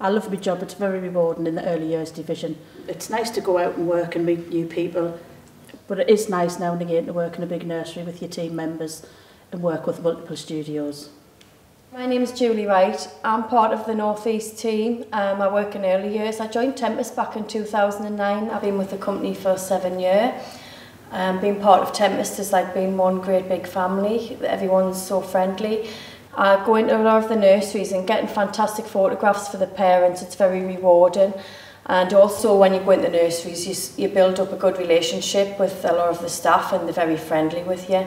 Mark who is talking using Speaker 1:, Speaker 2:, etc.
Speaker 1: I love my job, it's very rewarding
Speaker 2: in the early years division. It's nice to go out and work and meet new people But it is nice now and again to work in a big nursery with your team members and work with multiple studios.
Speaker 3: My name is Julie Wright. I'm part of the North East team. Um, I work in early years. I joined Tempest back in 2009. I've been with the company for seven years. Um, being part of Tempest is like being one great big family. Everyone's so friendly. I go into a lot of the nurseries and getting fantastic photographs for the parents, it's very rewarding. And also, when you go into nurseries, you, you build up a good relationship with a lot of the staff and they're very friendly with you.